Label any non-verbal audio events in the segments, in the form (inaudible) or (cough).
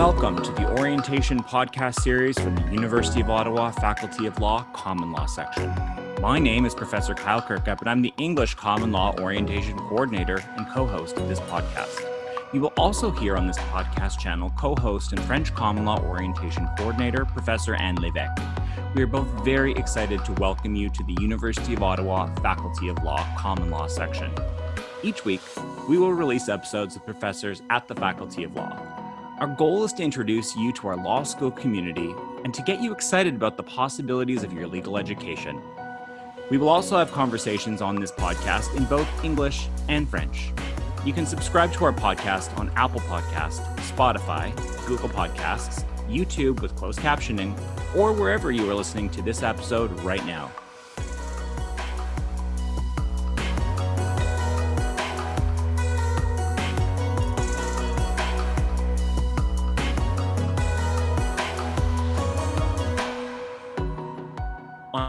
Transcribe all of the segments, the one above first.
Welcome to the Orientation Podcast Series from the University of Ottawa Faculty of Law Common Law section. My name is Professor Kyle Kirkup, and I'm the English Common Law Orientation Coordinator and co host of this podcast. You will also hear on this podcast channel co host and French Common Law Orientation Coordinator, Professor Anne Lévesque. We are both very excited to welcome you to the University of Ottawa Faculty of Law Common Law section. Each week, we will release episodes of professors at the Faculty of Law. Our goal is to introduce you to our law school community and to get you excited about the possibilities of your legal education. We will also have conversations on this podcast in both English and French. You can subscribe to our podcast on Apple Podcast, Spotify, Google Podcasts, YouTube with closed captioning, or wherever you are listening to this episode right now.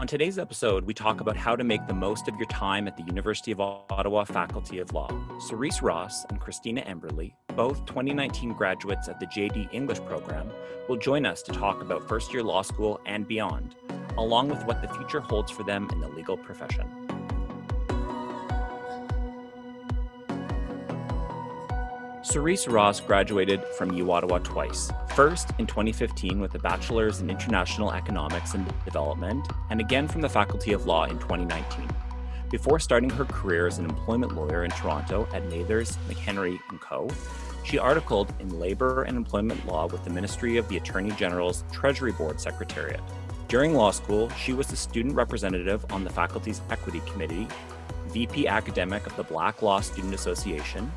On today's episode, we talk about how to make the most of your time at the University of Ottawa Faculty of Law. Cereise Ross and Christina Emberley, both 2019 graduates at the JD English program, will join us to talk about first year law school and beyond, along with what the future holds for them in the legal profession. Cereise Ross graduated from U Ottawa twice. First in 2015 with a bachelor's in international economics and development, and again from the Faculty of Law in 2019. Before starting her career as an employment lawyer in Toronto at Mathers, McHenry & Co., she articled in labor and employment law with the Ministry of the Attorney General's Treasury Board Secretariat. During law school, she was the student representative on the faculty's Equity Committee, VP Academic of the Black Law Student Association,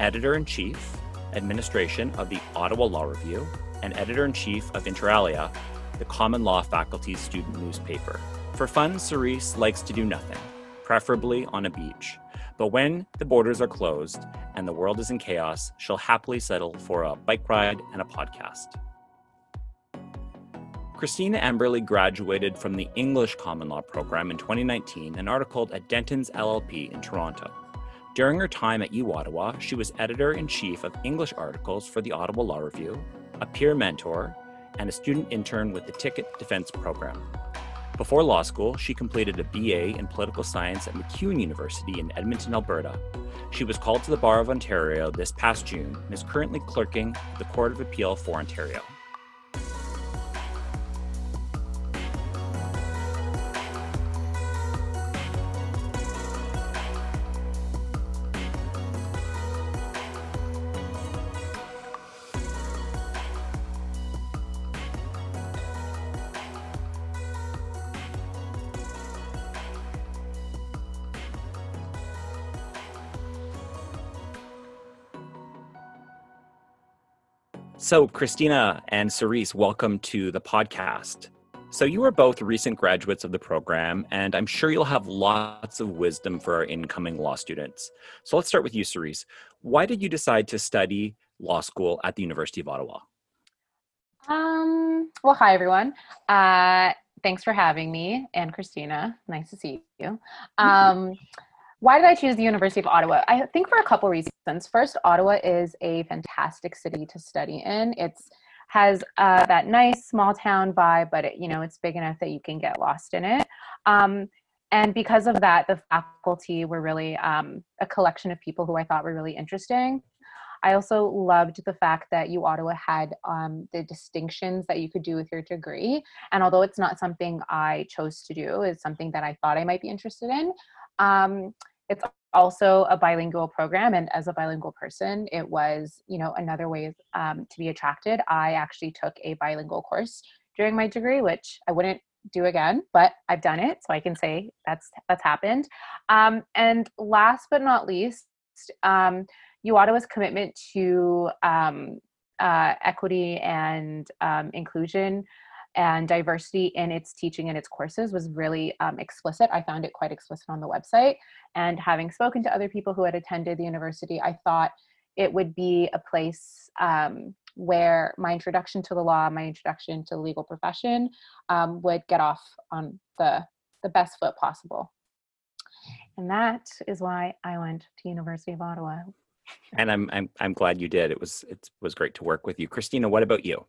editor in chief, administration of the Ottawa Law Review, and editor in chief of Inter Alia, the common law faculty's student newspaper. For fun, Cereise likes to do nothing, preferably on a beach. But when the borders are closed and the world is in chaos, she'll happily settle for a bike ride and a podcast. Christina Emberley graduated from the English Common Law program in 2019 and articled at Dentons LLP in Toronto. During her time at U Ottawa, she was editor in chief of English articles for the Ottawa Law Review, a peer mentor, and a student intern with the Ticket Defense Program. Before law school, she completed a BA in political science at MacEwan University in Edmonton, Alberta. She was called to the Bar of Ontario this past June and is currently clerking the Court of Appeal for Ontario. So, Christina and Cereise, welcome to the podcast. So, you are both recent graduates of the program, and I'm sure you'll have lots of wisdom for our incoming law students. So, let's start with you, Cereise. Why did you decide to study law school at the University of Ottawa? Um, well, hi, everyone. Uh, thanks for having me, and Christina. Nice to see you. Um, why did I choose the University of Ottawa? I think for a couple reasons. First, Ottawa is a fantastic city to study in. It's has uh, that nice small town vibe, but it, you know it's big enough that you can get lost in it. Um, and because of that, the faculty were really um, a collection of people who I thought were really interesting. I also loved the fact that U Ottawa had um, the distinctions that you could do with your degree. And although it's not something I chose to do, it's something that I thought I might be interested in. Um, it's also a bilingual program, and as a bilingual person, it was you know another way um, to be attracted. I actually took a bilingual course during my degree, which I wouldn't do again, but I've done it, so I can say that's that's happened. Um, and last but not least, um, U Ottawa's commitment to um, uh, equity and um, inclusion and diversity in its teaching and its courses was really um, explicit. I found it quite explicit on the website. And having spoken to other people who had attended the university, I thought it would be a place um, where my introduction to the law, my introduction to the legal profession um, would get off on the, the best foot possible. And that is why I went to University of Ottawa. And I'm I'm I'm glad you did. It was it was great to work with you, Christina. What about you?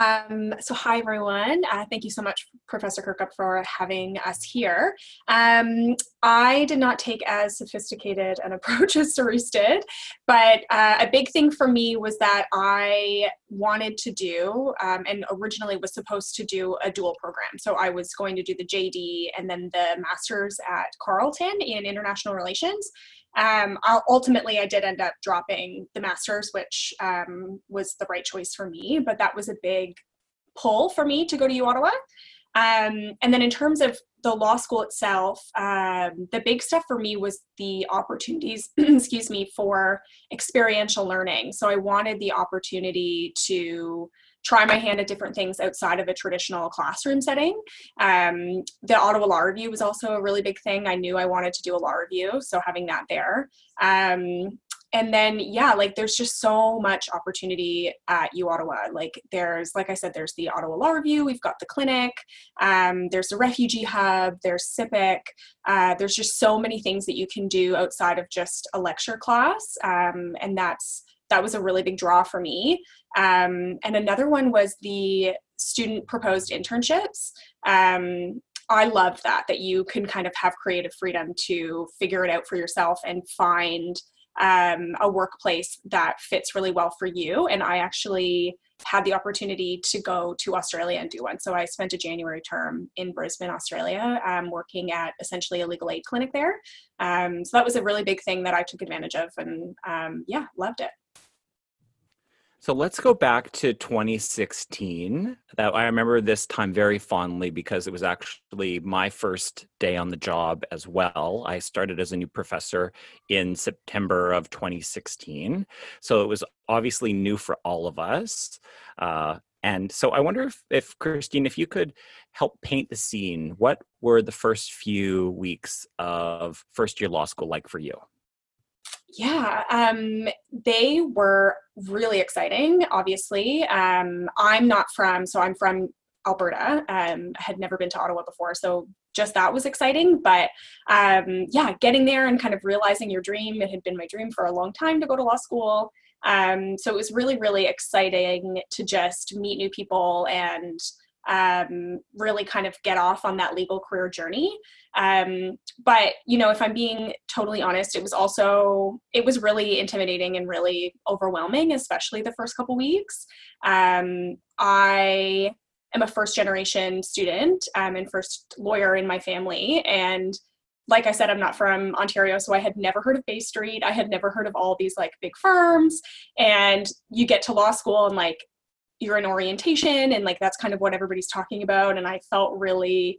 Um, so hi everyone. Uh, thank you so much, Professor Kirkup, for having us here. Um, I did not take as sophisticated an (laughs) approach as Cereise did, but uh, a big thing for me was that I wanted to do, um, and originally was supposed to do a dual program. So I was going to do the JD and then the master's at Carleton in international relations. Um, ultimately, I did end up dropping the master's, which um, was the right choice for me, but that was a big pull for me to go to U Ottawa. Um, and then in terms of the law school itself, um, the big stuff for me was the opportunities, (clears throat) excuse me, for experiential learning. So I wanted the opportunity to try my hand at different things outside of a traditional classroom setting. Um, the Ottawa Law Review was also a really big thing. I knew I wanted to do a law review, so having that there. Um, and then yeah like there's just so much opportunity at u ottawa like there's like i said there's the ottawa law review we've got the clinic um, there's the refugee hub there's CIPIC uh, there's just so many things that you can do outside of just a lecture class um, and that's that was a really big draw for me. Um, and another one was the student proposed internships. Um, I love that, that you can kind of have creative freedom to figure it out for yourself and find um, a workplace that fits really well for you. And I actually had the opportunity to go to Australia and do one. So I spent a January term in Brisbane, Australia, um, working at essentially a legal aid clinic there. Um, so that was a really big thing that I took advantage of and um, yeah, loved it. So let's go back to 2016. That I remember this time very fondly because it was actually my first day on the job as well. I started as a new professor in September of 2016. So it was obviously new for all of us. Uh, and so I wonder if, if Christine, if you could help paint the scene, what were the first few weeks of first year law school like for you? Yeah, um, they were really exciting, obviously. Um, I'm not from, so I'm from Alberta. Um, I had never been to Ottawa before, so just that was exciting. But um, yeah, getting there and kind of realizing your dream, it had been my dream for a long time to go to law school. Um, so it was really, really exciting to just meet new people and um, really kind of get off on that legal career journey. Um, but you know, if I'm being totally honest, it was also it was really intimidating and really overwhelming, especially the first couple weeks. Um, I am a first generation student um, and first lawyer in my family, and like I said, I'm not from Ontario, so I had never heard of Bay Street. I had never heard of all these like big firms. And you get to law school and like you're in orientation and like that's kind of what everybody's talking about and i felt really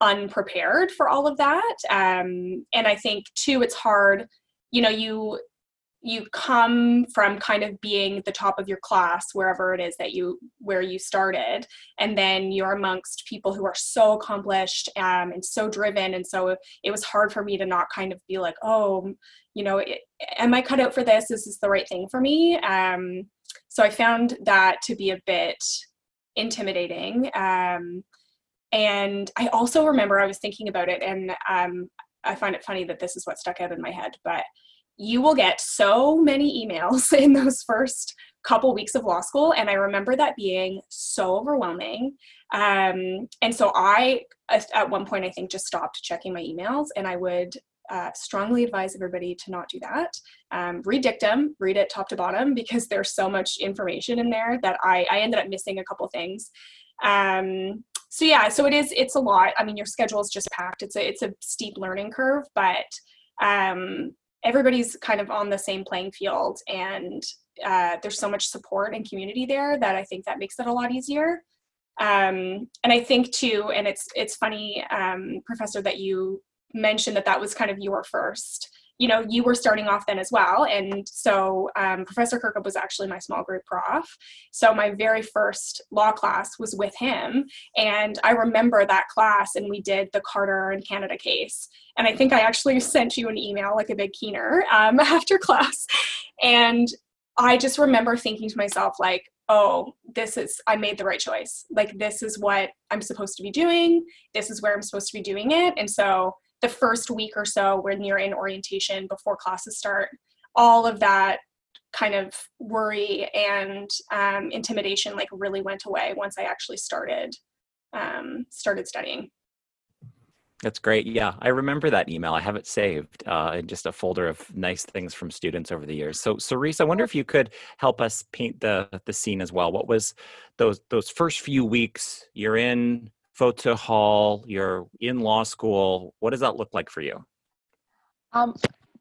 unprepared for all of that um, and i think too it's hard you know you you come from kind of being the top of your class wherever it is that you where you started and then you're amongst people who are so accomplished um, and so driven and so it was hard for me to not kind of be like oh you know am i cut out for this? Is this the right thing for me um, so I found that to be a bit intimidating. Um, and I also remember I was thinking about it, and um, I find it funny that this is what stuck out in my head, but you will get so many emails (laughs) in those first couple weeks of law school and i remember that being so overwhelming um, and so i at one point i think just stopped checking my emails and i would uh, strongly advise everybody to not do that. Um, read dictum, read it top to bottom because there's so much information in there that I, I ended up missing a couple things. Um, so yeah, so it is, it's a lot. I mean, your schedule is just packed. It's a, it's a steep learning curve, but um, everybody's kind of on the same playing field and uh, there's so much support and community there that I think that makes it a lot easier. Um, and I think too, and it's it's funny, um, Professor, that you mentioned that that was kind of your first you know you were starting off then as well and so um, professor kirkup was actually my small group prof so my very first law class was with him and i remember that class and we did the carter and canada case and i think i actually (laughs) sent you an email like a big keener um, (laughs) after class and i just remember thinking to myself like oh, this is, I made the right choice. Like, this is what I'm supposed to be doing. This is where I'm supposed to be doing it. And so the first week or so when you're in orientation before classes start all of that kind of worry and um, intimidation like really went away once I actually started um, started studying. That's great. Yeah, I remember that email. I have it saved uh, in just a folder of nice things from students over the years. So, Cereise, I wonder if you could help us paint the the scene as well. What was those those first few weeks? You're in Fauteux Hall. You're in law school. What does that look like for you? Um,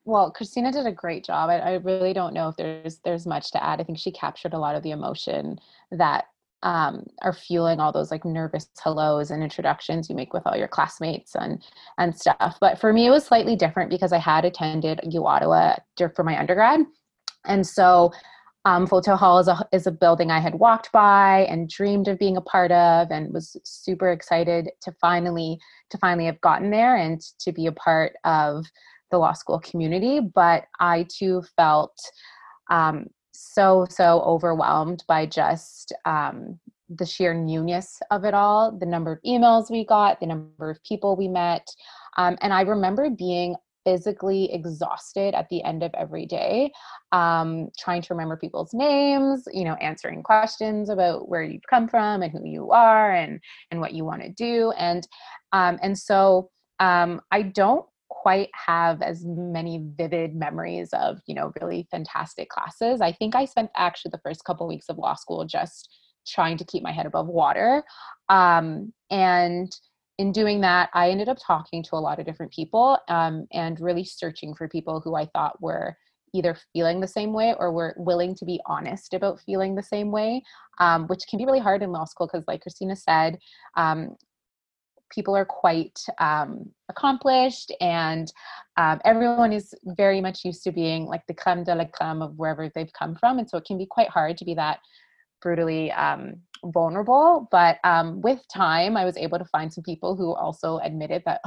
well, Christina did a great job. I, I really don't know if there's there's much to add. I think she captured a lot of the emotion that um, are fueling all those like nervous hellos and introductions you make with all your classmates and and stuff. But for me, it was slightly different because I had attended U Ottawa for my undergrad, and so um, Fauteux Hall is a is a building I had walked by and dreamed of being a part of, and was super excited to finally to finally have gotten there and to be a part of the law school community. But I too felt um, so so overwhelmed by just um, the sheer newness of it all the number of emails we got the number of people we met um, and i remember being physically exhausted at the end of every day um, trying to remember people's names you know answering questions about where you've come from and who you are and and what you want to do. And um, and so um, i don't quite have as many vivid memories of you know really fantastic classes. I think i spent actually the first couple weeks of law school just trying to keep my head above water um, and in doing that i ended up talking to a lot of different people um, and really searching for people who i thought were either feeling the same way or were willing to be honest about feeling the same way um, which can be really hard in law school because like christina said um, people are quite um, accomplished and um, everyone is very much used to being like the creme de la creme of wherever they've come from and so it can be quite hard to be that brutally um, vulnerable but um, with time i was able to find some people who also admitted that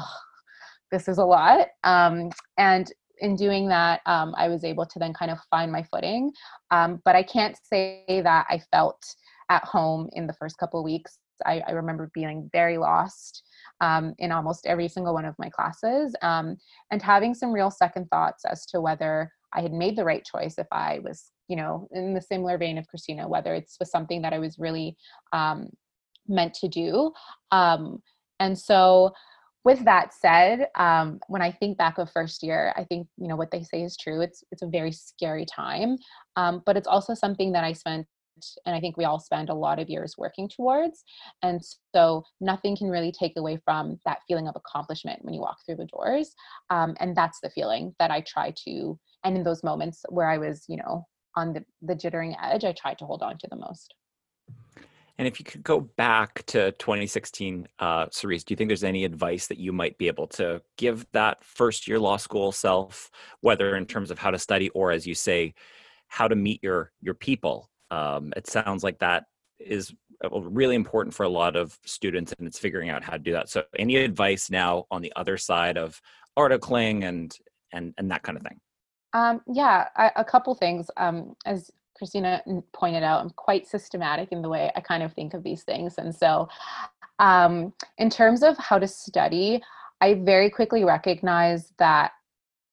this is a lot um, and in doing that um, i was able to then kind of find my footing but i can't say that i felt at home in the first couple of weeks. I, I remember being very lost um, in almost every single one of my classes um, and having some real second thoughts as to whether I had made the right choice if I was, you know, in the similar vein of Christina, whether it's was something that I was really um, meant to do. Um, and so, with that said, um, when I think back of first year, I think you know what they say is true. It's it's a very scary time, um, but it's also something that I spent and I think we all spend a lot of years working towards. And so nothing can really take away from that feeling of accomplishment when you walk through the doors. Um, and that's the feeling that I try to, and in those moments where I was, you know, on the, the jittering edge, I tried to hold on to the most. And if you could go back to 2016, uh, Cereise, do you think there's any advice that you might be able to give that first year law school self, whether in terms of how to study or, as you say, how to meet your your people um, it sounds like that is really important for a lot of students and it's figuring out how to do that. So any advice now on the other side of articling and and and that kind of thing? Um, yeah I, a couple things. Um, as christina pointed out i'm quite systematic in the way i kind of think of these things and so um, in terms of how to study i very quickly recognize that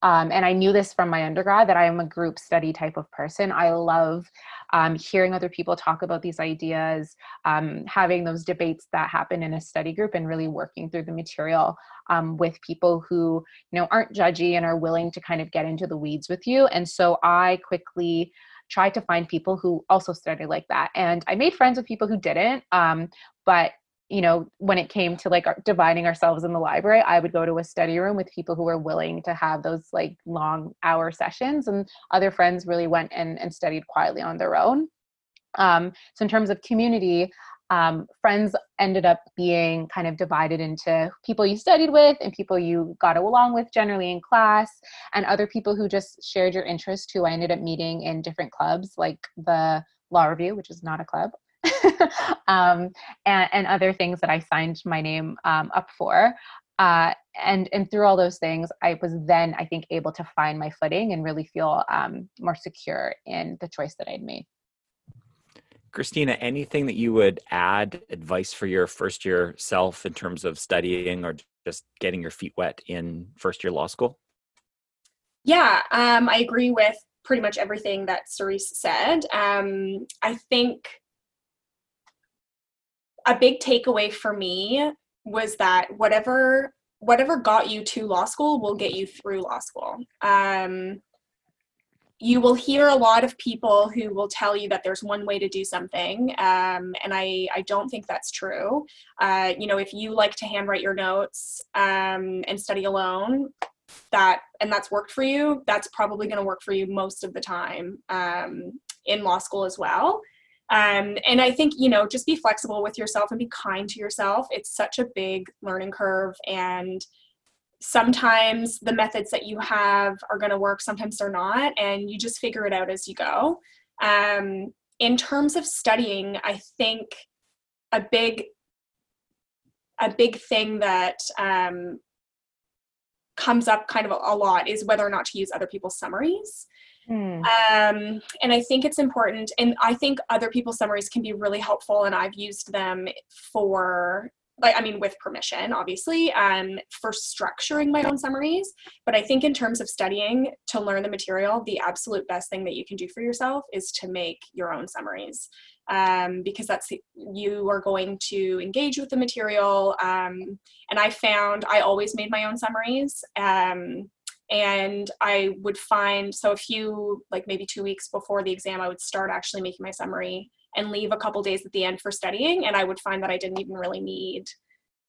um, and I knew this from my undergrad that I am a group study type of person. I love um, hearing other people talk about these ideas, um, having those debates that happen in a study group, and really working through the material um, with people who you know aren't judgy and are willing to kind of get into the weeds with you. And so I quickly tried to find people who also studied like that, and I made friends with people who didn't. Um, but you know when it came to like dividing ourselves in the library i would go to a study room with people who were willing to have those like long hour sessions and other friends really went and, and studied quietly on their own. Um, so in terms of community um, friends ended up being kind of divided into people you studied with and people you got along with generally in class and other people who just shared your interest who i ended up meeting in different clubs like the law review which is not a club (laughs) um, and, and, other things that I signed my name um, up for. Uh, and and through all those things, I was then I think able to find my footing and really feel um, more secure in the choice that I'd made. Christina, anything that you would add advice for your first year self in terms of studying or just getting your feet wet in first year law school? Yeah, um, I agree with pretty much everything that Cereise said. Um, I think a big takeaway for me was that whatever whatever got you to law school will get you through law school. Um, you will hear a lot of people who will tell you that there's one way to do something um, and I, I don't think that's true uh, you know if you like to handwrite your notes um, and study alone that and that's worked for you that's probably going to work for you most of the time um, in law school as well um, and i think you know just be flexible with yourself and be kind to yourself. It's such a big learning curve and sometimes the methods that you have are going to work sometimes they're not and you just figure it out as you go. Um, in terms of studying i think a big a big thing that um, comes up kind of a, a, lot is whether or not to use other people's summaries mm. um, and i think it's important and i think other people's summaries can be really helpful and i've used them for like i mean with permission obviously um, for structuring my own summaries but i think in terms of studying to learn the material the absolute best thing that you can do for yourself is to make your own summaries um, because that's you are going to engage with the material um, and i found i always made my own summaries um, and i would find so a few like maybe two weeks before the exam i would start actually making my summary and leave a couple days at the end for studying and i would find that i didn't even really need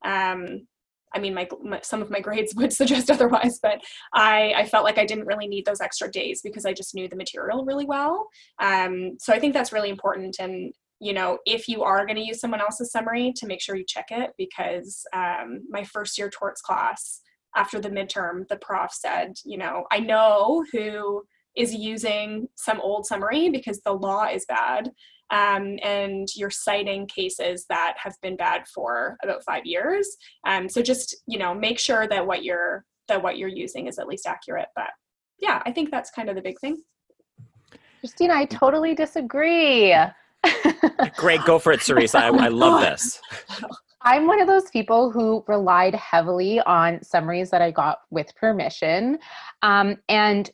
um, I mean, my, my, some of my (laughs) grades would suggest otherwise, but I, I felt like I didn't really need those extra days because I just knew the material really well. Um, so I think that's really important. And you know, if you are going to use someone else's summary, to make sure you check it because um, my first year torts class after the midterm, the prof said, you know, I know who is using some old summary because the law is bad um, and you're citing cases that have been bad for about five years. Um, so just you know make sure that what you're that what you're using is at least accurate. But yeah, I think that's kind of the big thing. Christina, I totally disagree. Great, go for it, Cereise. I, I love (laughs) this. I'm one of those people who relied heavily on summaries that I got with permission. Um, and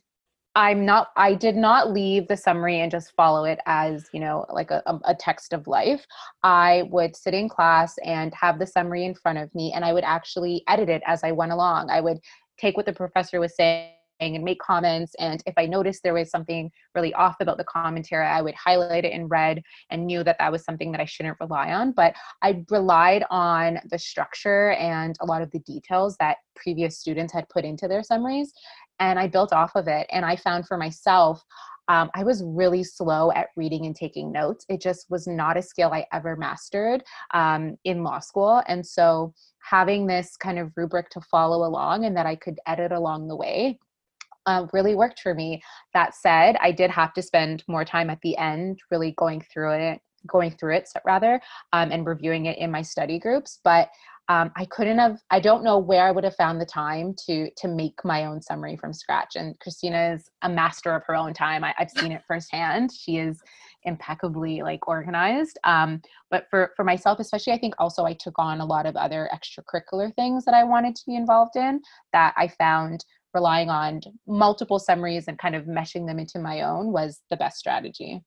I'm not, I did not leave the summary and just follow it as, you know, like a, a, text of life. I would sit in class and have the summary in front of me and I would actually edit it as I went along. I would take what the professor was saying and make comments. And if I noticed there was something really off about the commentary, I would highlight it in red and knew that that was something that I shouldn't rely on. But I relied on the structure and a lot of the details that previous students had put into their summaries and I built off of it. And I found for myself, um, I was really slow at reading and taking notes. It just was not a skill I ever mastered um, in law school. And so having this kind of rubric to follow along and that I could edit along the way uh, really worked for me. That said, I did have to spend more time at the end really going through it going through it rather um, and reviewing it in my study groups but um, I couldn't have I don't know where I would have found the time to to make my own summary from scratch. And Christina is a master of her own time. I, have seen it firsthand. She is impeccably like organized. Um, but for for myself, especially, I think also I took on a lot of other extracurricular things that I wanted to be involved in that I found relying on multiple summaries and kind of meshing them into my own was the best strategy.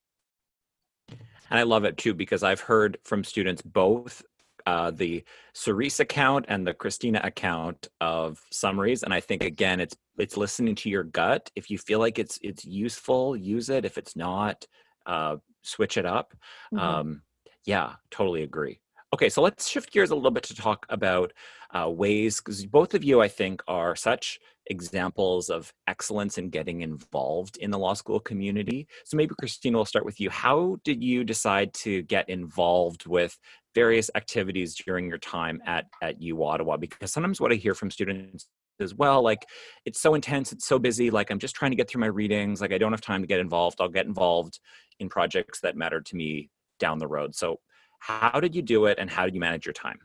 And I love it too because I've heard from students both uh, the Cereise account and the Christina account of summaries. And I think again, it's it's listening to your gut. If you feel like it's it's useful, use it. If it's not, uh, switch it up. Mm-hmm. Um, yeah, totally agree. Okay, so let's shift gears a little bit to talk about uh, ways because both of you, I think, are such examples of excellence in getting involved in the law school community. So maybe Christina, will start with you. How did you decide to get involved with various activities during your time at at U Ottawa? Because sometimes what I hear from students as well like it's so intense it's so busy like i'm just trying to get through my readings like i don't have time to get involved i'll get involved in projects that matter to me down the road so how did you do it and how did you manage your time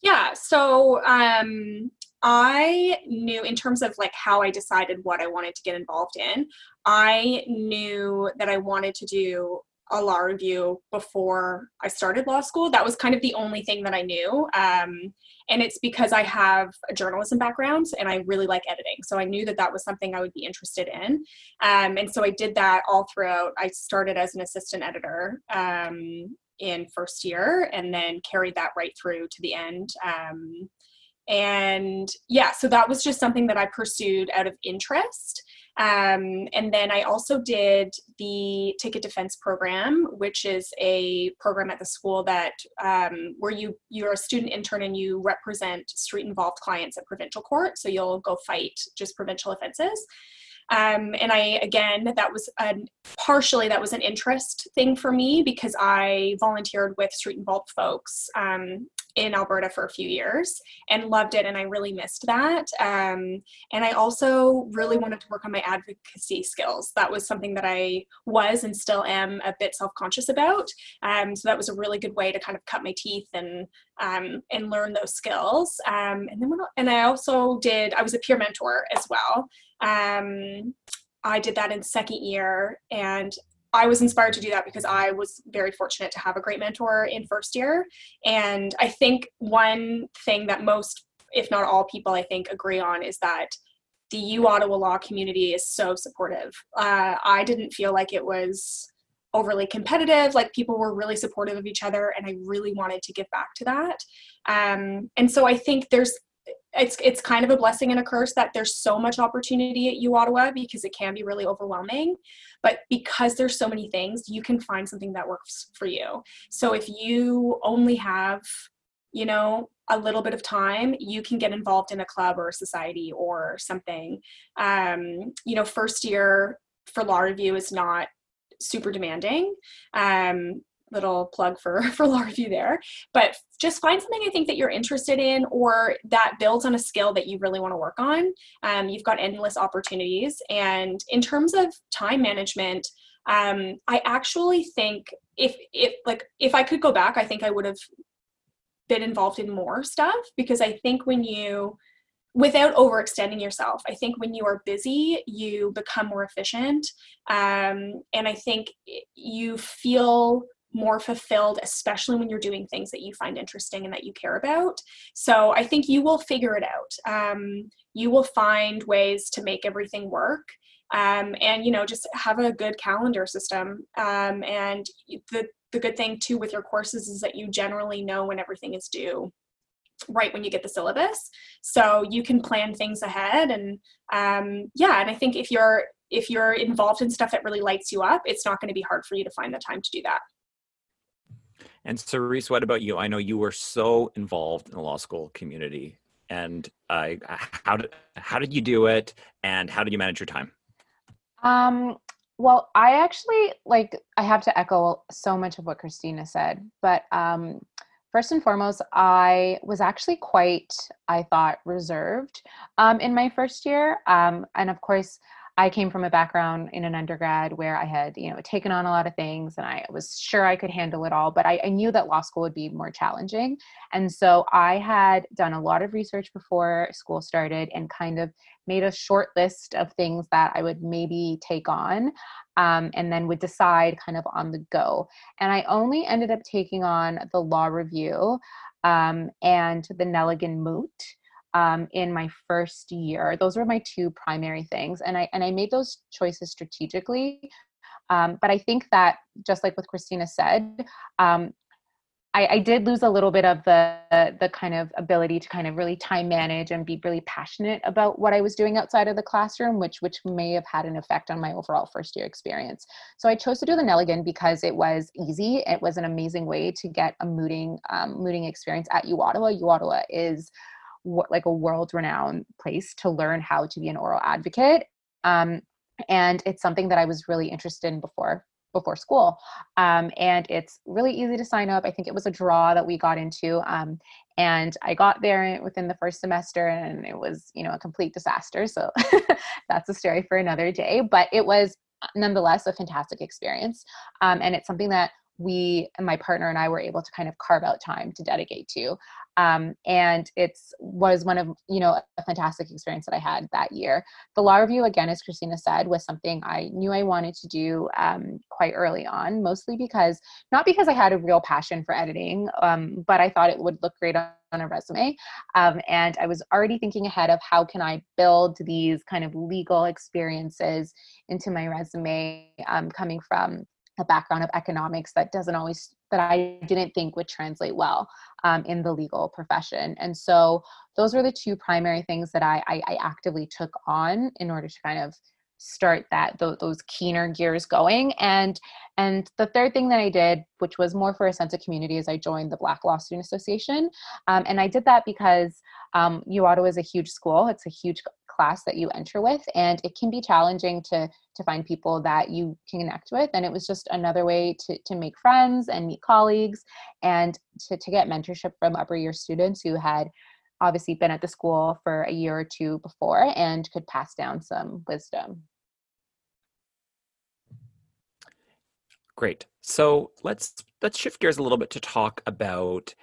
yeah so um i knew in terms of like how i decided what i wanted to get involved in i knew that i wanted to do a law review before I started law school. That was kind of the only thing that I knew. Um, and it's because I have a journalism background and I really like editing. So I knew that that was something I would be interested in. Um, and so I did that all throughout. I started as an assistant editor um, in first year and then carried that right through to the end. Um, and yeah, so that was just something that I pursued out of interest. Um, and then I also did the ticket defense program, which is a program at the school that um, where you you're a student intern and you represent street involved clients at provincial court. So you'll go fight just provincial offenses. Um, and I, again, that was an, partially that was an interest thing for me because I volunteered with street involved folks um, in Alberta for a few years and loved it. And I really missed that. Um, and I also really wanted to work on my advocacy skills. That was something that I was and still am a bit self conscious about. Um, so that was a really good way to kind of cut my teeth and um, and learn those skills. Um, and then, when, and I also did. I was a peer mentor as well. Um, I did that in second year, and I was inspired to do that because I was very fortunate to have a great mentor in first year. And I think one thing that most, if not all people, I think agree on is that the U Ottawa law community is so supportive. Uh, I didn't feel like it was overly competitive like people were really supportive of each other and i really wanted to give back to that um, and so i think there's it's it's kind of a blessing and a curse that there's so much opportunity at U Ottawa because it can be really overwhelming. But because there's so many things, you can find something that works for you. So if you only have, you know, a little bit of time, you can get involved in a club or a society or something. Um, you know, first year for law review is not super demanding. Um, little plug for (laughs) for law review there but just find something i think that you're interested in or that builds on a skill that you really want to work on um, you've got endless opportunities and in terms of time management um, i actually think if if like if i could go back i think i would have been involved in more stuff because i think when you without overextending yourself. I think when you are busy, you become more efficient. Um, and I think you feel more fulfilled, especially when you're doing things that you find interesting and that you care about. So I think you will figure it out. Um, you will find ways to make everything work. Um, and you know just have a good calendar system um, and the, the good thing too with your courses is that you generally know when everything is due right when you get the syllabus so you can plan things ahead and um, yeah and i think if you're if you're involved in stuff that really lights you up it's not going to be hard for you to find the time to do that and Cereise, what about you? I know you were so involved in the law school community, and uh, how did how did you do it, and how did you manage your time? Um, well, I actually like I have to echo so much of what Christina said, but um, first and foremost, I was actually quite, I thought, reserved um, in my first year, um, and of course. I came from a background in an undergrad where I had, you know, taken on a lot of things and I was sure I could handle it all, but I, I, knew that law school would be more challenging. And so I had done a lot of research before school started and kind of made a short list of things that I would maybe take on um, and then would decide kind of on the go. And I only ended up taking on the law review um, and the Nelligan Moot um, in my first year. Those were my two primary things, and I and I made those choices strategically. Um, but I think that just like what Christina said, um, I, I, did lose a little bit of the the kind of ability to kind of really time manage and be really passionate about what I was doing outside of the classroom, which which may have had an effect on my overall first year experience. So I chose to do the Nelligan because it was easy. It was an amazing way to get a mooting um, mooting experience at U Ottawa. U Ottawa is like a world renowned place to learn how to be an oral advocate. Um, and it's something that I was really interested in before before school. Um, and it's really easy to sign up. I think it was a draw that we got into. Um, and I got there within the first semester and it was, you know, a complete disaster. So (laughs) that's a story for another day. But it was nonetheless a fantastic experience. Um, and it's something that we and my partner and I were able to kind of carve out time to dedicate to. Um, and it's was one of you know a fantastic experience that I had that year. The law review again, as Christina said, was something I knew I wanted to do um, quite early on, mostly because not because I had a real passion for editing, um, but I thought it would look great on, on a resume. Um, and I was already thinking ahead of how can I build these kind of legal experiences into my resume, um, coming from a background of economics that doesn't always that I didn't think would translate well um, in the legal profession. And so those were the two primary things that I, I, I actively took on in order to kind of start that th- those keener gears going. And and the third thing that i did which was more for a sense of community is i joined the black law student association. Um, and i did that because um, u is a huge school. It's a huge class that you enter with and it can be challenging to to find people that you can connect with and it was just another way to, to make friends and meet colleagues and to, to get mentorship from upper year students who had obviously been at the school for a year or two before and could pass down some wisdom Great. So let's let's shift gears a little bit to talk about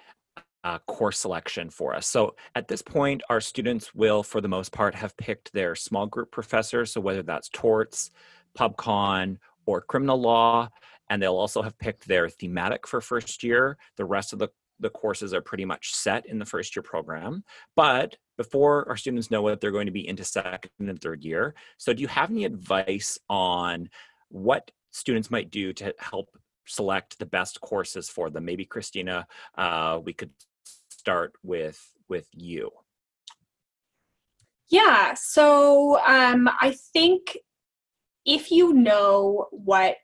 uh, course selection for us. So at this point, our students will, for the most part, have picked their small group professor. So whether that's torts, pubcon, or criminal law, and they'll also have picked their thematic for first year. The rest of the the courses are pretty much set in the first year program. But before our students know what they're going to be into second and third year. So, do you have any advice on what students might do to help select the best courses for them? Maybe Christina, uh, we could start with with you. Yeah, so um, I think if you know what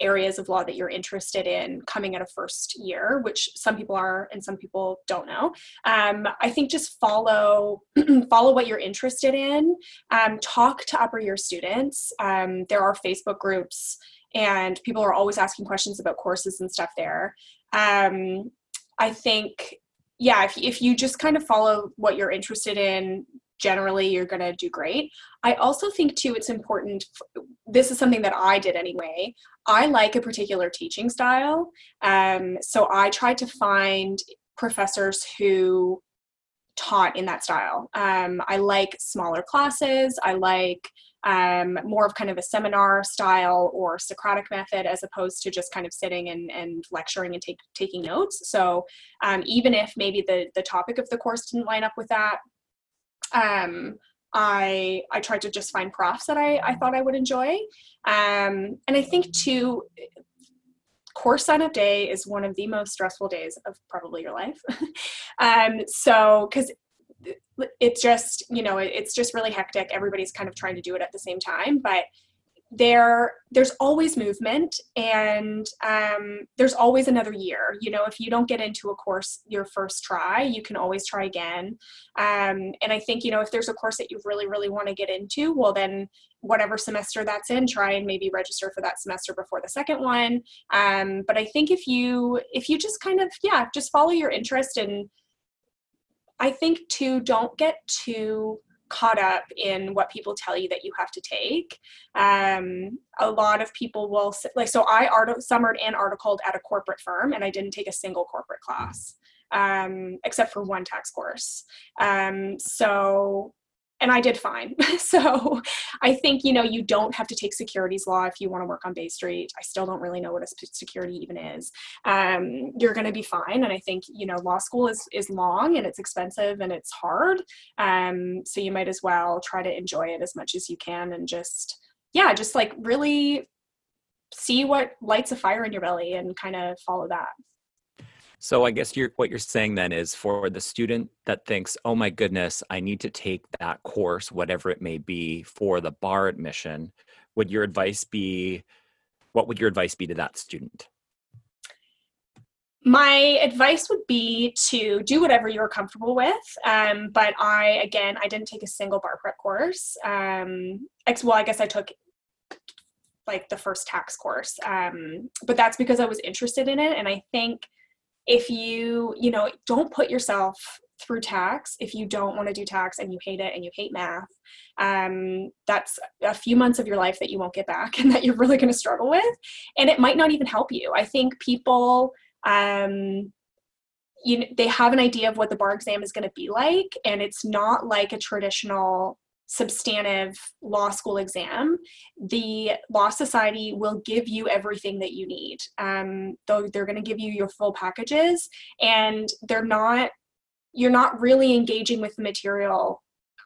areas of law that you're interested in coming at a first year, which some people are and some people don't know. Um, I think just follow (clears throat) follow what you're interested in. Um, talk to upper year students. Um, there are Facebook groups and people are always asking questions about courses and stuff there. Um, I think, yeah, if, if you just kind of follow what you're interested in, generally you're going to do great. I also think, too, it's important. This is something that I did anyway. I like a particular teaching style. Um, so I tried to find professors who taught in that style. Um, I like smaller classes. I like um, more of kind of a seminar style or Socratic method as opposed to just kind of sitting and, and lecturing and take, taking notes. So um, even if maybe the, the topic of the course didn't line up with that, um, I, I tried to just find profs that I, I thought I would enjoy. Um, and I think too, course sign up day is one of the most stressful days of probably your life. (laughs) um, so, because it's just you know it's just really hectic. Everybody's kind of trying to do it at the same time but there there's always movement and um, there's always another year. You know if you don't get into a course your first try you can always try again. Um, and i think you know if there's a course that you really really want to get into well then whatever semester that's in try and maybe register for that semester before the second one. Um, but i think if you if you just kind of yeah just follow your interest and I think too, don't get too caught up in what people tell you that you have to take. Um, a lot of people will like, so I art- summered and articled at a corporate firm and I didn't take a single corporate class. Um, except for one tax course. Um, so and I did fine. (laughs) so I think, you know, you don't have to take securities law if you want to work on Bay Street. I still don't really know what a security even is. Um, you're going to be fine. And I think, you know, law school is, is long and it's expensive and it's hard. Um, so you might as well try to enjoy it as much as you can and just, yeah, just like really see what lights a fire in your belly and kind of follow that. So I guess you're, what you're saying then is for the student that thinks, "Oh my goodness, I need to take that course, whatever it may be, for the bar admission." Would your advice be? What would your advice be to that student? my advice would be to do whatever you're comfortable with um, but i again i didn't take a single bar prep course um, well i guess i took like the first tax course um, but that's because i was interested in it and i think if you you know don't put yourself through tax if you don't want to do tax and you hate it and you hate math um, that's a few months of your life that you won't get back (laughs) and that you're really going to struggle with and it might not even help you. I think people um, you they have an idea of what the bar exam is going to be like and it's not like a traditional substantive law school exam, the Law Society will give you everything that you need. Um, though they're going to give you your full packages, and they're not, you're not really engaging with the material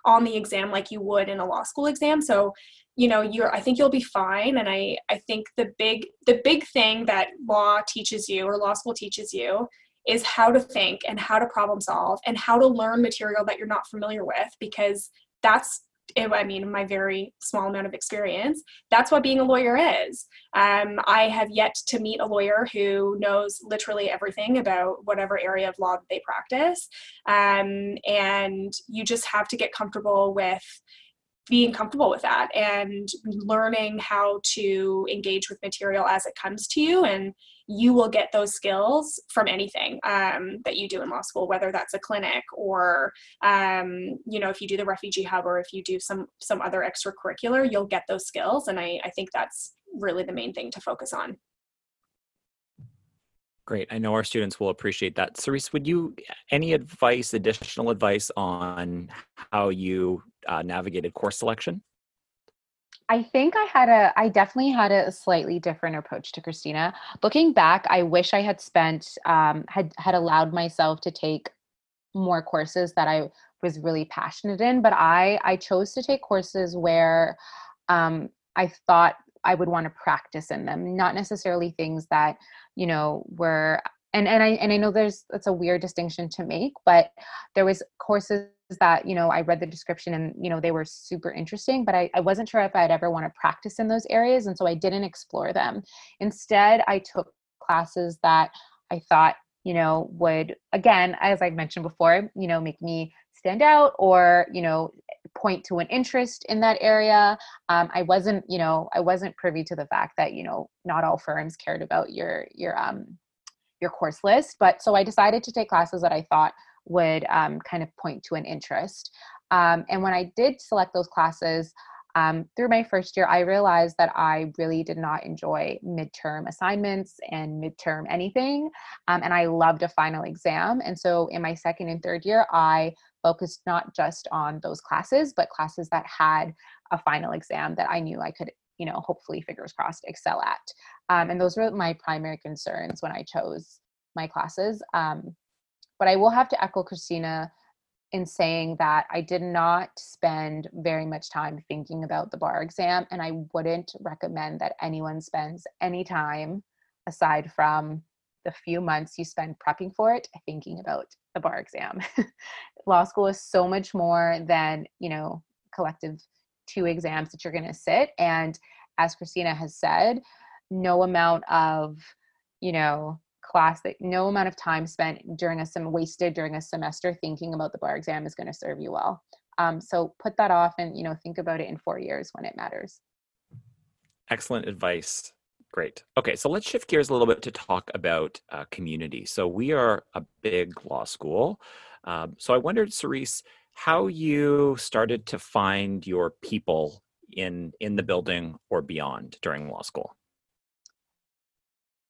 on the exam like you would in a law school exam. So, you know, you're, I think you'll be fine. And I, I think the big, the big thing that law teaches you or law school teaches you is how to think and how to problem solve and how to learn material that you're not familiar with because that's I mean, my very small amount of experience, that's what being a lawyer is. Um, I have yet to meet a lawyer who knows literally everything about whatever area of law that they practice. Um, and you just have to get comfortable with being comfortable with that and learning how to engage with material as it comes to you and you will get those skills from anything um, that you do in law school whether that's a clinic or um, you know if you do the refugee hub or if you do some some other extracurricular you'll get those skills and i, I think that's really the main thing to focus on Great. I know our students will appreciate that. Cereise, would you any advice, additional advice on how you uh, navigated course selection? I think I had a, I definitely had a slightly different approach to Christina. Looking back, I wish I had spent, um, had had allowed myself to take more courses that I was really passionate in. But I, I chose to take courses where um, I thought I would want to practice in them, not necessarily things that you know were. And and I and I know there's that's a weird distinction to make, but there was courses that you know i read the description and you know they were super interesting but I, I wasn't sure if i'd ever want to practice in those areas and so i didn't explore them. Instead i took classes that i thought you know would again as i mentioned before you know make me stand out or you know point to an interest in that area. Um, i wasn't you know i wasn't privy to the fact that you know not all firms cared about your your um your course list but so i decided to take classes that i thought would um, kind of point to an interest. Um, and when I did select those classes, um, through my first year, I realized that I really did not enjoy midterm assignments and midterm anything. Um, and I loved a final exam. And so in my second and third year, I focused not just on those classes, but classes that had a final exam that I knew I could, you know, hopefully, fingers crossed, excel at. Um, and those were my primary concerns when I chose my classes. But I will have to echo Christina in saying that I did not spend very much time thinking about the bar exam, and I wouldn't recommend that anyone spends any time aside from the few months you spend prepping for it thinking about the bar exam. (laughs) Law school is so much more than, you know, collective two exams that you're going to sit and as Christina has said, no amount of, you know, class that no amount of time spent during a sem wasted during a semester thinking about the bar exam is going to serve you well. Um, so put that off and you know think about it in four years when it matters. Excellent advice. Great. Okay, so let's shift gears a little bit to talk about uh, community. So we are a big law school. Um, so I wondered, Cereise, how you started to find your people in in the building or beyond during law school.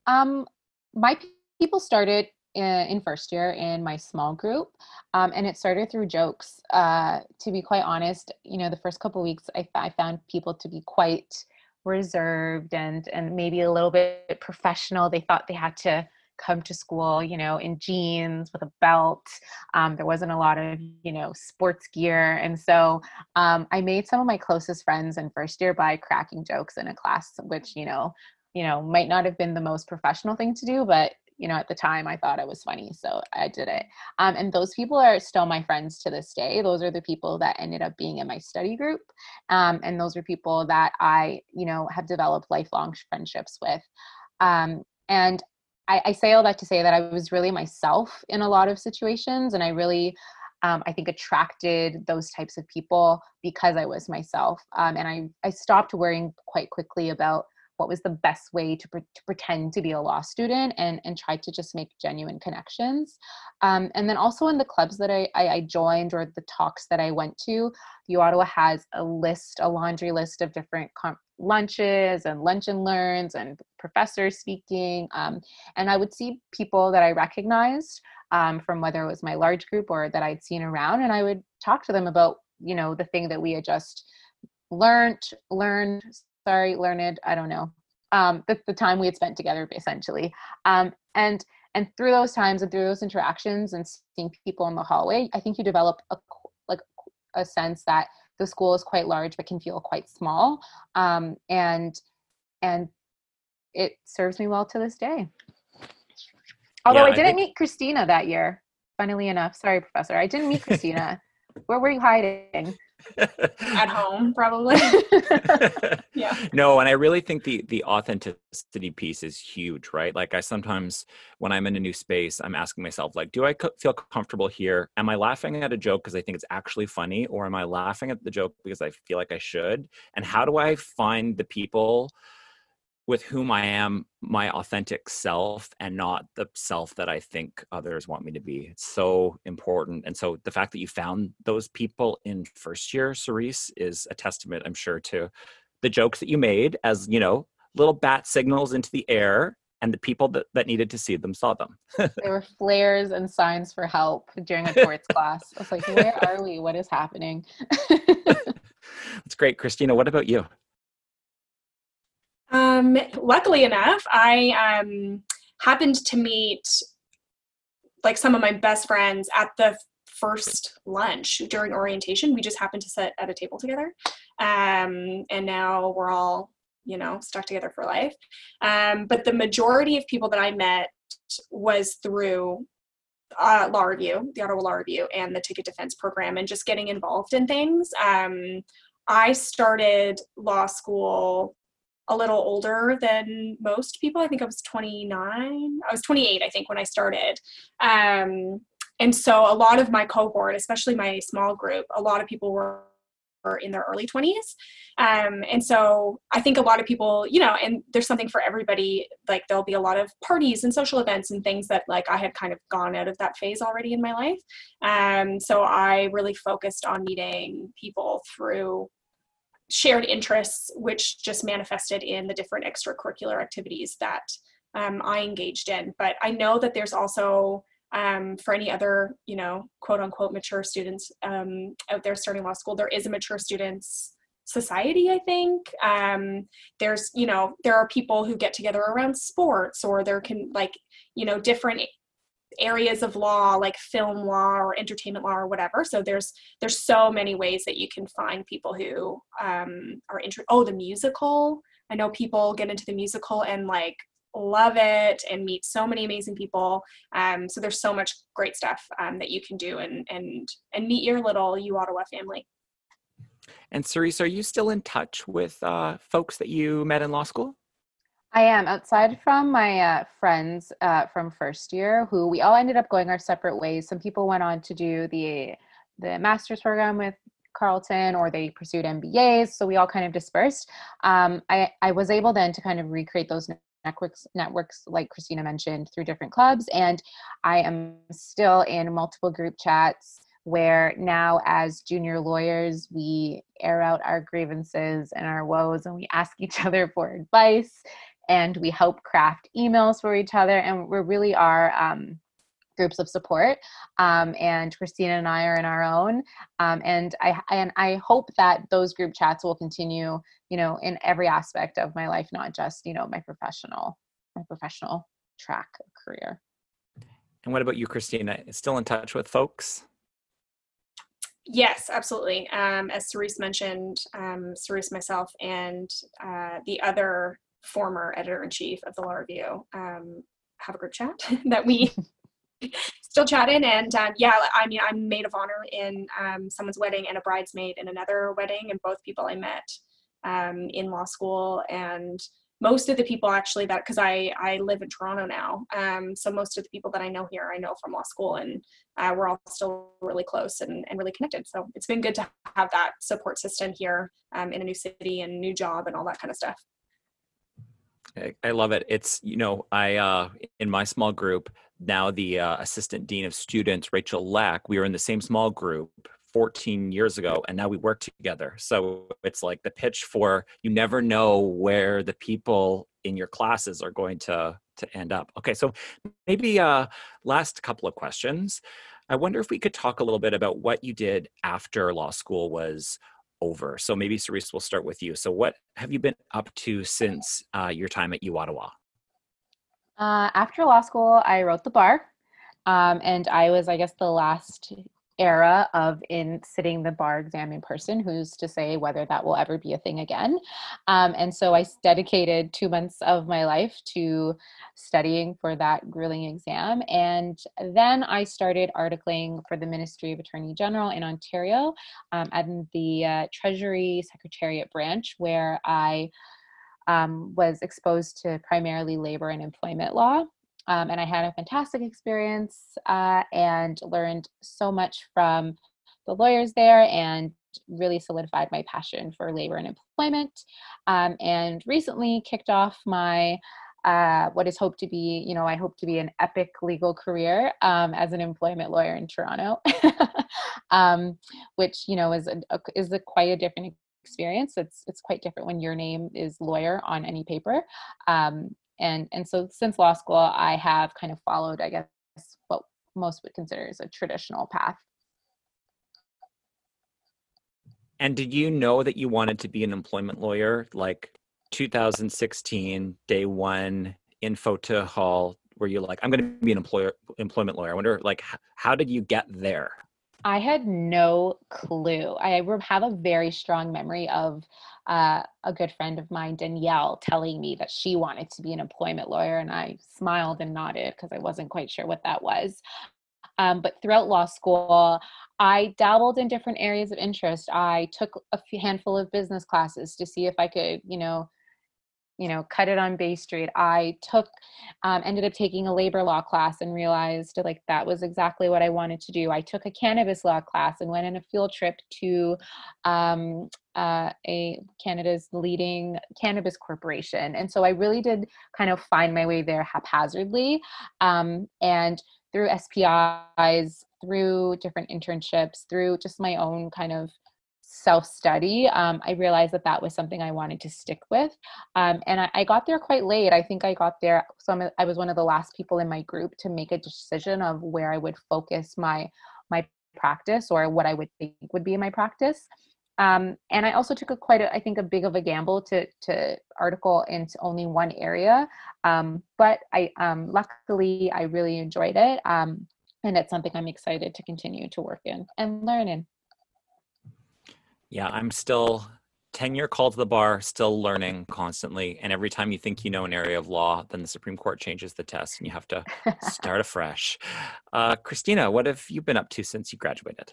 Um, my people started in, first year in my small group um, and it started through jokes uh, to be quite honest you know the first couple weeks I, I found people to be quite reserved and and maybe a little bit professional. They thought they had to come to school you know in jeans with a belt. Um, there wasn't a lot of you know sports gear. And so um, i made some of my closest friends in first year by cracking jokes in a class which you know you know might not have been the most professional thing to do but you know at the time i thought it was funny so i did it. Um, and those people are still my friends to this day. Those are the people that ended up being in my study group um, and those are people that i you know have developed lifelong friendships with. Um, and I, I, say all that to say that i was really myself in a lot of situations and i really um, i think attracted those types of people because i was myself. Um, and I, I stopped worrying quite quickly about what was the best way to, pre- to pretend to be a law student and and try to just make genuine connections. Um, and then also in the clubs that I, I, I joined or the talks that i went to the ottawa has a list a laundry list of different com- lunches and lunch and learns and professors speaking um, and i would see people that i recognized um, from whether it was my large group or that i'd seen around and i would talk to them about you know the thing that we had just learned learned sorry learned i don't know. Um, the, the time we had spent together essentially. Um, and and through those times and through those interactions and seeing people in the hallway i think you develop a like a sense that the school is quite large but can feel quite small. Um, and and it serves me well to this day. Although Yeah, i I didn't think- meet christina that year funnily enough. Sorry professor. I didn't meet christina. (laughs) Where were you hiding At (laughs) home, probably. (laughs) Yeah. No, and I really think the the authenticity piece is huge, right? Like I sometimes when I'm in a new space, I'm asking myself like, do I co- feel comfortable here? Am I laughing at a joke because I think it's actually funny or am I laughing at the joke because I feel like I should? And how do I find the people with whom I am my authentic self and not the self that I think others want me to be. It's so important. And so the fact that you found those people in first year, Cereise, is a testament, I'm sure, to the jokes that you made as, you know, little bat signals into the air and the people that, that needed to see them saw them. (laughs) there were flares and signs for help during a torts class. I was like, where are we? What is happening? (laughs) That's great. Christina, what about you? Um, luckily enough, I um, happened to meet like some of my best friends at the first lunch during orientation. We just happened to sit at a table together, um, and now we're all you know stuck together for life. Um, but the majority of people that I met was through uh, law review, the Ottawa Law Review, and the ticket defense program, and just getting involved in things. Um, I started law school a little older than most people. I think I was 29. I was 28, I think, when I started. Um, and so a lot of my cohort, especially my small group, a lot of people were in their early 20s. Um, and so I think a lot of people, you know, and there's something for everybody. Like there'll be a lot of parties and social events and things that like I had kind of gone out of that phase already in my life. Um, so I really focused on meeting people through shared interests, which just manifested in the different extracurricular activities that um, I engaged in. But I know that there's also um, for any other, you know, quote unquote mature students um, out there starting law school, there is a mature students society i think um, there's you know there are people who get together around sports or there can like you know different areas of law like film law or entertainment law or whatever. So there's there's so many ways that you can find people who um, are interested oh the musical. I know people get into the musical and like love it and meet so many amazing people. Um, so there's so much great stuff um, that you can do and and and meet your little u ottawa family. And Cereise, are you still in touch with uh, folks that you met in law school? I am outside from my uh, friends uh, from first year, who we all ended up going our separate ways. Some people went on to do the the master's program with Carleton, or they pursued MBAs. So we all kind of dispersed. Um, I I was able then to kind of recreate those networks networks like Christina mentioned through different clubs, and I am still in multiple group chats where now as junior lawyers we air out our grievances and our woes and we ask each (laughs) other for advice and we help craft emails for each other and we really are um, groups of support um, and christina and i are in our own um, and i and i hope that those group chats will continue you know in every aspect of my life not just you know my professional my professional track career And what about you, Christina? Still in touch with folks? Yes, absolutely. Um, as Cereise mentioned, um, Cereise, myself, and uh, the other former editor in chief of the Law Review um, have a group chat (laughs) that we (laughs) still chat in. And um, yeah, I mean, I'm maid of honor in um, someone's wedding and a bridesmaid in another wedding, and both people I met um, in law school. And most of the people actually that because I I live in Toronto now, um, so most of the people that I know here I know from law school, and uh, we're all still really close and, and really connected. So it's been good to have that support system here um, in a new city and new job and all that kind of stuff. I love it. It's you know I uh, in my small group now the uh, assistant dean of students Rachel Lack. We were in the same small group 14 years ago, and now we work together. So it's like the pitch for you never know where the people in your classes are going to to end up. Okay, so maybe uh, last couple of questions. I wonder if we could talk a little bit about what you did after law school was over. So maybe Cereise, we'll start with you. So what have you been up to since uh, your time at U Ottawa? Uh, after law school, I wrote the bar, um, and I was, I guess, the last era of in sitting the bar exam in person who's to say whether that will ever be a thing again. Um, and so i dedicated two months of my life to studying for that grueling exam. And then i started articling for the ministry of attorney general in ontario um, at the uh, treasury secretariat branch where i um, was exposed to primarily labor and employment law um, and I had a fantastic experience uh, and learned so much from the lawyers there and really solidified my passion for labor and employment. Um, and recently kicked off my uh, what is hoped to be, you know, I hope to be an epic legal career um, as an employment lawyer in Toronto, (laughs) um, which you know is a, is a quite a different experience. It's it's quite different when your name is lawyer on any paper, um, and and so since law school i have kind of followed i guess what most would consider as a traditional path. And did you know that you wanted to be an employment lawyer? Like 2016 day one in Fauteux Hall where you're like i'm going to be an employer employment lawyer. I wonder like how did you get there I had no clue. I have a very strong memory of uh, a good friend of mine, Danielle, telling me that she wanted to be an employment lawyer, and I smiled and nodded because I wasn't quite sure what that was. Um, but throughout law school, I dabbled in different areas of interest. I took a handful of business classes to see if I could, you know, you know cut it on bay street. I took um, ended up taking a labor law class and realized like that was exactly what i wanted to do. I took a cannabis law class and went on a field trip to um, uh, a canada's leading cannabis corporation. And so i really did kind of find my way there haphazardly um, and through spis through different internships through just my own kind of self study, um, I realized that that was something I wanted to stick with. Um, and I, I, got there quite late. I think I got there, so I'm, i was one of the last people in my group to make a decision of where I would focus my my practice or what I would think would be my practice. Um, and I also took a quite, a, I think, a big of a gamble to to article into only one area. Um, but I um, luckily I really enjoyed it, um, and it's something I'm excited to continue to work in and learn in. Yeah, I'm still 10 year call to the bar, still learning constantly. And every time you think you know an area of law, then the Supreme Court changes the test and you have to (laughs) start afresh. Uh, Christina, what have you been up to since you graduated?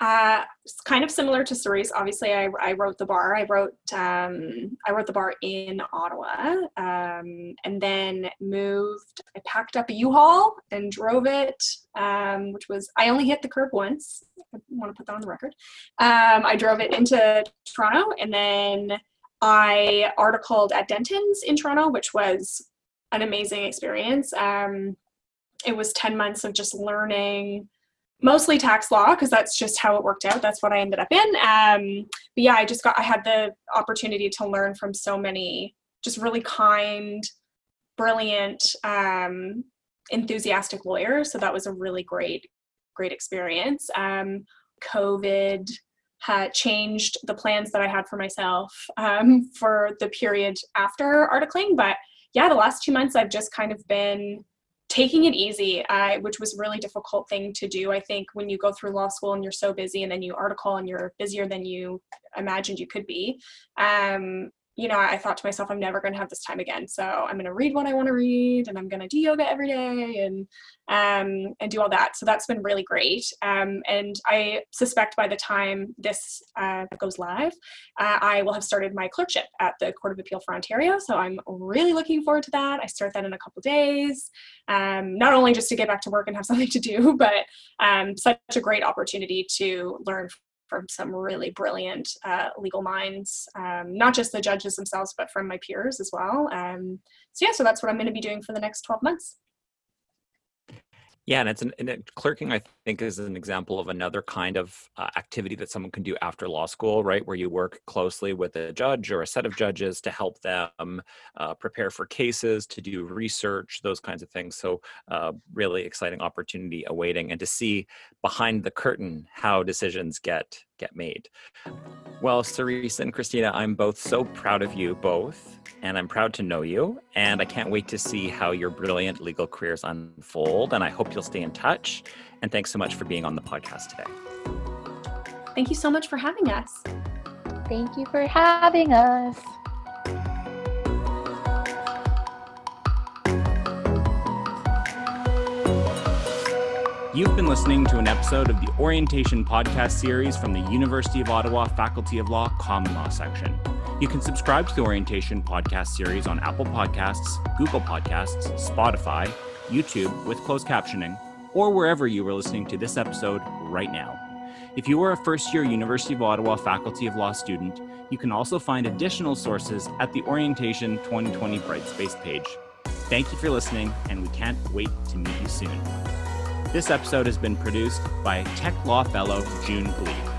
Uh, it's kind of similar to Cereise. Obviously, I, I wrote the bar. I wrote um, I wrote the bar in Ottawa, um, and then moved. I packed up a U-Haul and drove it, um, which was I only hit the curb once. I want to put that on the record. Um, I drove it into Toronto, and then I articled at Dentons in Toronto, which was an amazing experience. Um, it was ten months of just learning mostly tax law because that's just how it worked out. That's what I ended up in. Um, but yeah, I just got I had the opportunity to learn from so many just really kind, brilliant, um, enthusiastic lawyers. So that was a really great, great experience. Um, COVID had changed the plans that I had for myself um, for the period after articling, but yeah, the last two months I've just kind of been taking it easy, uh, which was really difficult thing to do. I think when you go through law school and you're so busy and then you article and you're busier than you imagined you could be, um, you know, I thought to myself, I'm never going to have this time again. So I'm going to read what I want to read, and I'm going to do yoga every day, and um, and do all that. So that's been really great. Um, and I suspect by the time this uh, goes live, uh, I will have started my clerkship at the Court of Appeal for Ontario. So I'm really looking forward to that. I start that in a couple days. Um, not only just to get back to work and have (laughs) something to do, but um, such a great opportunity to learn from some really brilliant uh, legal minds, um, not just the judges themselves, but from my peers as well. Um, so yeah, so that's what I'm going to be doing for the next 12 months. Yeah, and it's an, and clerking. I think is an example of another kind of uh, activity that someone can do after law school, right? Where you work closely with a judge or a set of judges to help them uh, prepare for cases, to do research, those kinds of things. So, uh, really exciting opportunity awaiting, and to see behind the curtain how decisions get get made. Well, Cereise and Christina, I'm both so proud of you both, and I'm proud to know you. And I can't wait to see how your brilliant legal careers unfold. And I hope you'll stay in touch. And thanks so much for being on the podcast today. Thank you so much for having us. Thank you for having us. You've been listening to an episode of the Orientation Podcast series from the University of Ottawa Faculty of Law Common Law section. You can subscribe to the Orientation Podcast series on Apple Podcasts, Google Podcasts, Spotify, YouTube with closed captioning, or wherever you are listening to this episode right now. If you are a first year University of Ottawa Faculty of Law student, you can also find additional sources at the Orientation 2020 Brightspace page. Thank you for listening, and we can't wait to meet you soon. This episode has been produced by Tech Law Fellow June Glee.